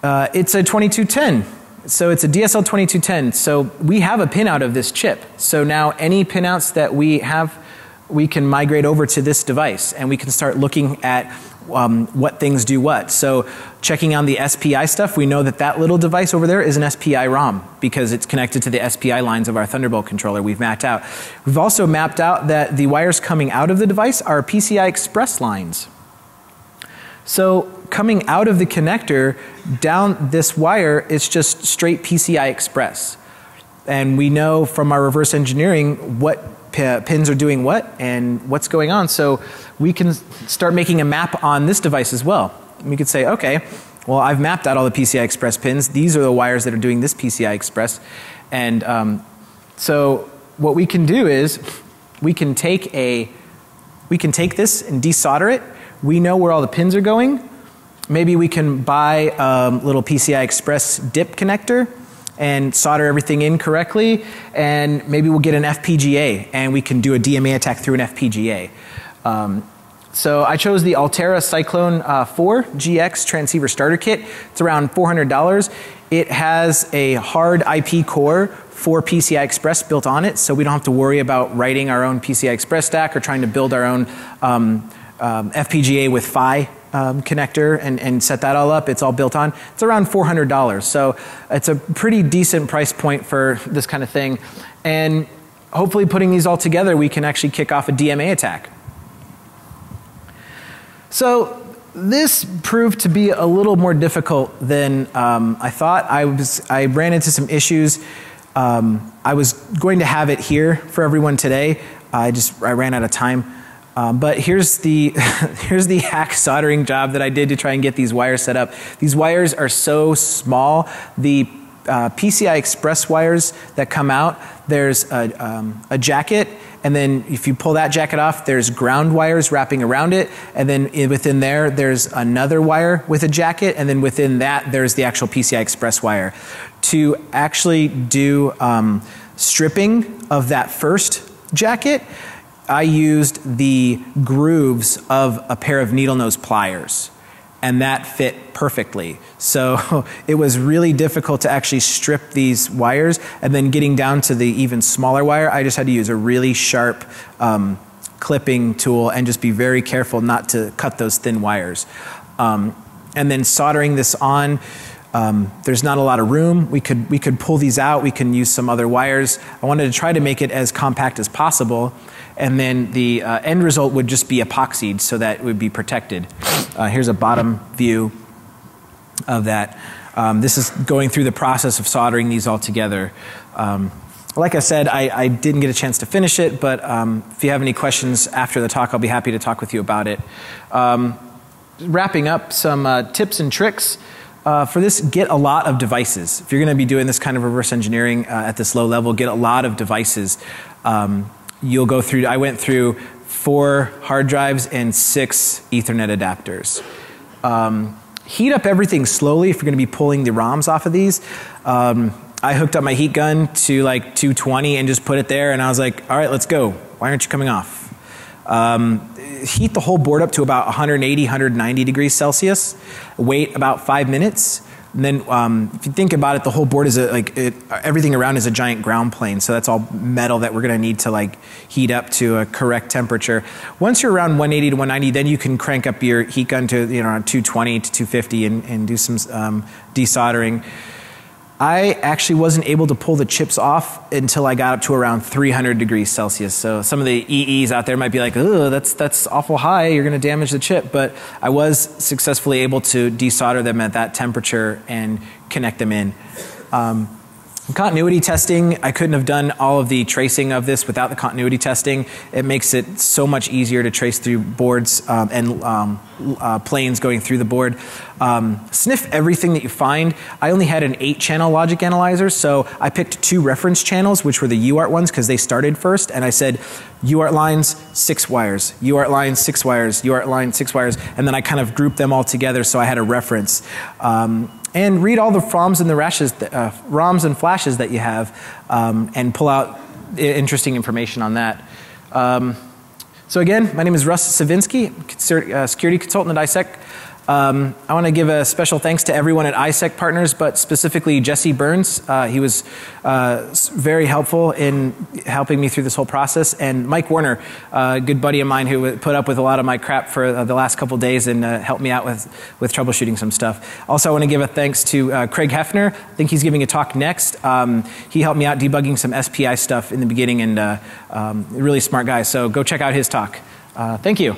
Uh, it's a 2210. So it's a DSL 2210. So we have a pinout of this chip. So now any pinouts that we have, we can migrate over to this device and we can start looking at um, what things do what. So checking on the SPI stuff, we know that that little device over there is an SPI ROM because it's connected to the SPI lines of our Thunderbolt controller we've mapped out. We've also mapped out that the wires coming out of the device are PCI Express lines. So coming out of the connector down this wire, it's just straight PCI Express. And we know from our reverse engineering what pins are doing what and what's going on. So we can start making a map on this device as well. We could say, okay, well, I've mapped out all the PCI Express pins. These are the wires that are doing this PCI Express. And um, so what we can do is we can take a we can take this and desolder it. We know where all the pins are going. Maybe we can buy a little PCI Express dip connector and solder everything in correctly, and maybe we'll get an FPGA and we can do a DMA attack through an FPGA. Um, so I chose the Altera Cyclone uh, 4 GX transceiver starter kit. It's around $400. It has a hard IP core for PCI Express built on it, so we don't have to worry about writing our own PCI Express stack or trying to build our own um, um, FPGA with PHY um, connector and, and set that all up. It's all built on. It's around $400. So it's a pretty decent price point for this kind of thing. And hopefully putting these all together, we can actually kick off a DMA attack. So this proved to be a little more difficult than um, I thought. I, was, I ran into some issues. Um, I was going to have it here for everyone today. I just I ran out of time. Um, but here's the, [laughs] here's the hack soldering job that I did to try and get these wires set up. These wires are so small. The uh, PCI Express wires that come out, there's a, um, a jacket and then if you pull that jacket off, there's ground wires wrapping around it, and then within there, there's another wire with a jacket, and then within that, there's the actual PCI Express wire. To actually do um, stripping of that first jacket, I used the grooves of a pair of needle nose pliers and that fit perfectly. So [laughs] it was really difficult to actually strip these wires and then getting down to the even smaller wire, I just had to use a really sharp um, clipping tool and just be very careful not to cut those thin wires. Um, and then soldering this on, um, there's not a lot of room. We could, we could pull these out. We can use some other wires. I wanted to try to make it as compact as possible and then the uh, end result would just be epoxied so that it would be protected. Uh, here's a bottom view of that. Um, this is going through the process of soldering these all together. Um, like I said, I, I, didn't get a chance to finish it, but um, if you have any questions after the talk, I'll be happy to talk with you about it. Um, wrapping up some uh, tips and tricks. Uh, for this, get a lot of devices. If you're going to be doing this kind of reverse engineering uh, at this low level, get a lot of devices. Um, you'll go through, I went through four hard drives and six Ethernet adapters. Um, heat up everything slowly if you're going to be pulling the ROMs off of these. Um, I hooked up my heat gun to like 220 and just put it there, and I was like, all right, let's go. Why aren't you coming off? Um, heat the whole board up to about 180, 190 degrees Celsius. Wait about five minutes. And then um, if you think about it, the whole board is a, like it, everything around is a giant ground plane. So that's all metal that we're going to need to like heat up to a correct temperature. Once you're around 180 to 190, then you can crank up your heat gun to you know around 220 to 250 and, and do some um, desoldering. I actually wasn't able to pull the chips off until I got up to around 300 degrees Celsius. So some of the EEs out there might be like, oh, that's, that's awful high, you're going to damage the chip. But I was successfully able to desolder them at that temperature and connect them in. Um, Continuity testing, I couldn't have done all of the tracing of this without the continuity testing. It makes it so much easier to trace through boards um, and um, uh, planes going through the board. Um, sniff everything that you find. I only had an eight channel logic analyzer, so I picked two reference channels, which were the UART ones because they started first, and I said UART lines, six wires, UART lines, six wires, UART line, six wires, and then I kind of grouped them all together so I had a reference. Um, and read all the ROMs and the rashes, uh, ROMs and flashes that you have, um, and pull out interesting information on that. Um, so again, my name is Russ Savinsky, uh, security consultant at ISEC. Um, I want to give a special thanks to everyone at ISEC Partners, but specifically Jesse Burns. Uh, he was uh, very helpful in helping me through this whole process. And Mike Warner, a good buddy of mine who put up with a lot of my crap for uh, the last couple days and uh, helped me out with, with troubleshooting some stuff. Also, I want to give a thanks to uh, Craig Hefner. I think he's giving a talk next. Um, he helped me out debugging some SPI stuff in the beginning and uh, um, really smart guy. So go check out his talk. thank you.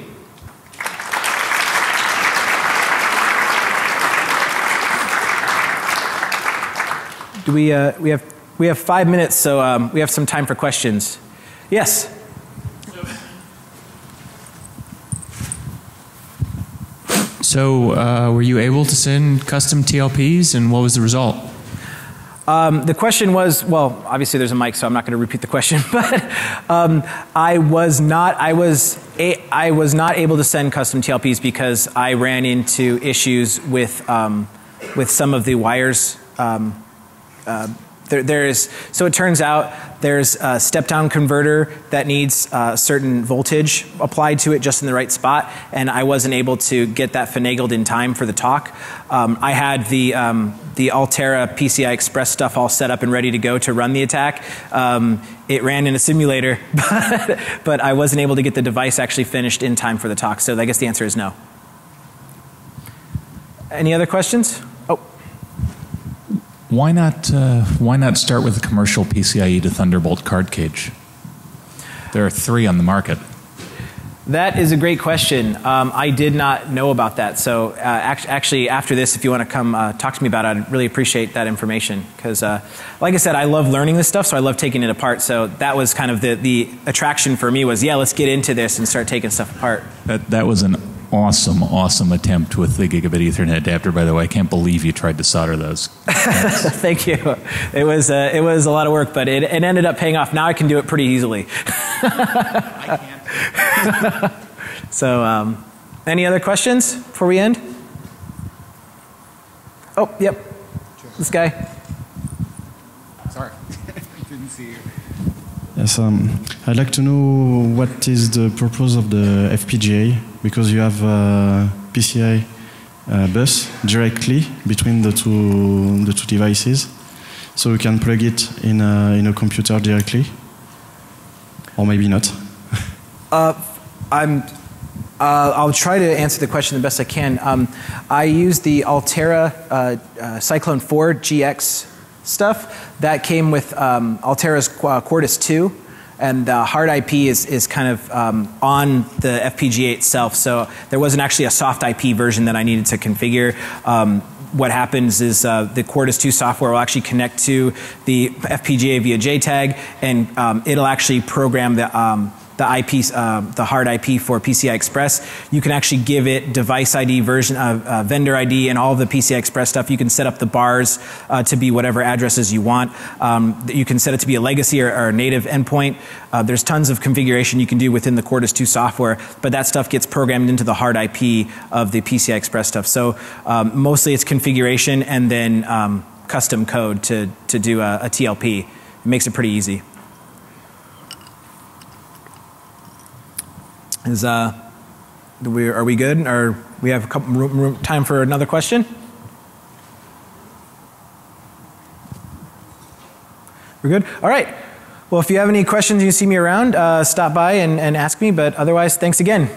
Do we, uh, we, have, we have five minutes, so um, we have some time for questions. Yes? So, uh, were you able to send custom TLPs, and what was the result? Um, the question was, well, obviously there's a mic, so I'm not going to repeat the question. [laughs] But um, I was not, I was, a, I was not able to send custom TLPs because I ran into issues with, um, with some of the wires um, uh, there, there's so it turns out there's a step down converter that needs a certain voltage applied to it just in the right spot, and I wasn't able to get that finagled in time for the talk. Um, I had the um, the Altera PCI Express stuff all set up and ready to go to run the attack. Um, it ran in a simulator, [laughs] but I wasn't able to get the device actually finished in time for the talk. So I guess the answer is no. Any other questions? Why not, uh, why not start with a commercial PCIe to Thunderbolt card cage? There are three on the market. That is a great question. Um, I did not know about that. So, uh, act actually, after this, if you want to come uh, talk to me about it, I'd really appreciate that information. Because, uh, like I said, I love learning this stuff, so I love taking it apart. So that was kind of the, the attraction for me was, yeah, let's get into this and start taking stuff apart. That, that was an awesome, awesome attempt with the gigabit Ethernet adapter. By the way, I can't believe you tried to solder those. [laughs] Thank you. It was uh, it was a lot of work, but it, it ended up paying off. Now I can do it pretty easily. [laughs] I can't. So, um, any other questions before we end? Oh, yep. This guy. Sorry, [laughs] I didn't see you. Yes, um, I'd like to know what is the purpose of the FPGA because you have a PCI uh, bus directly between the two the two devices, so you can plug it in a, in a computer directly, or maybe not. [laughs] Uh, I'm. Uh, I'll try to answer the question the best I can. Um, I use the Altera uh, uh Cyclone 4 GX stuff that came with um, Altera's uh, Quartus 2 and the hard IP is, is kind of um, on the FPGA itself. So there wasn't actually a soft IP version that I needed to configure. Um, what happens is uh, the Quartus 2 software will actually connect to the FPGA via JTAG, and um, it'll actually program the um, the IP, uh, the hard IP for PCI Express. You can actually give it device ID, version, uh, uh, vendor ID, and all of the PCI Express stuff. You can set up the bars uh, to be whatever addresses you want. Um, you can set it to be a legacy or, or a native endpoint. Uh, there's tons of configuration you can do within the Quartus 2 software, but that stuff gets programmed into the hard IP of the PCI Express stuff. So um, mostly it's configuration and then um, custom code to, to do a, a TLP. It makes it pretty easy. Is uh, we, are we good? Or we have a couple room, room, time for another question? We're good. All right. Well, if you have any questions, you see me around. Uh, stop by and, and ask me. But otherwise, thanks again.